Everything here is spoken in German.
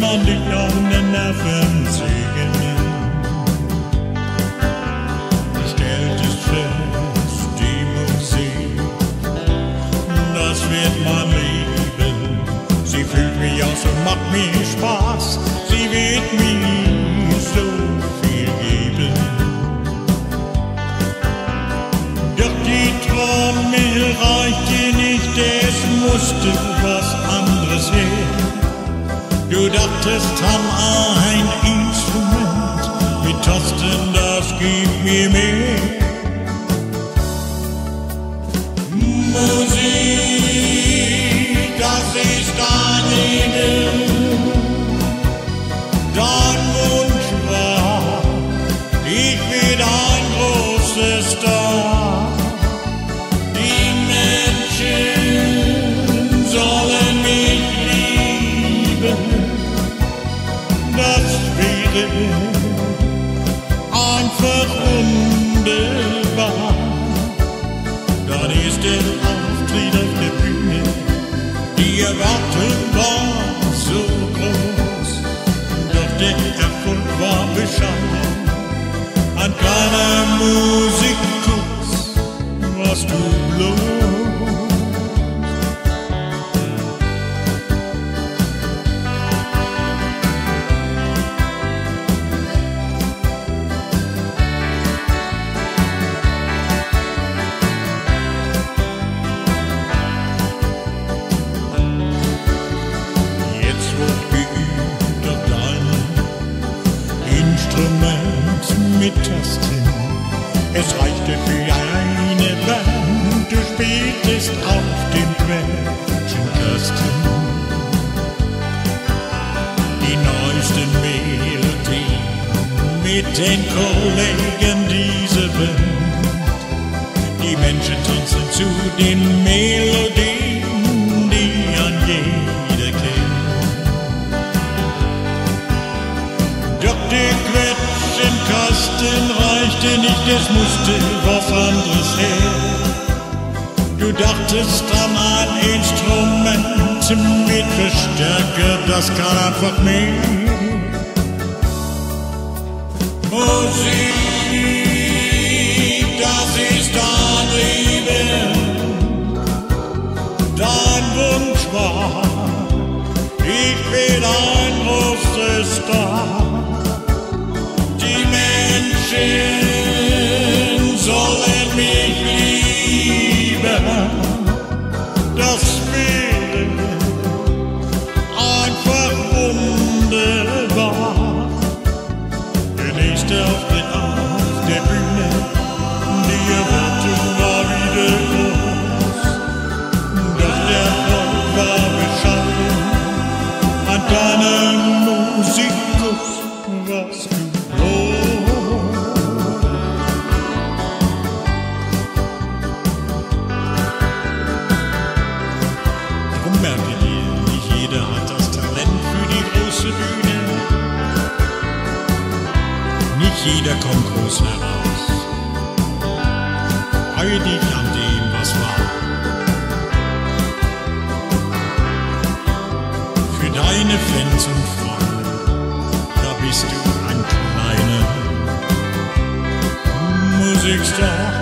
man dich an den Nerven sägen nimmt. Stellt es fest, die Musik, das wird mein Leben. Sie füllt mich aus und macht mir Spaß, sie wird mir so viel geben. Doch die Trommel reichte nicht, es musste was anderes her. Du dachtest an ein Instrument mit Tasten, das gibt mir mehr. Musik, das ist dein Leben, auf dem Quetschenkasten. Die neuesten Melodien mit den Kollegen dieser Band. Die Menschen tanzen zu den Melodien, die an jeder kennt. Doch der Quetschenkasten reichte nicht, es musste was anderes her. Du dachtest an ein Instrument mit Verstärker, das kann einfach mehr. Musik, nächste Auftritt auf der Bühne, die Erwartung jeder kommt groß heraus. Freue dich an dem, was war. Für deine Fans und Freunde, da bist du ein kleiner Musikstar.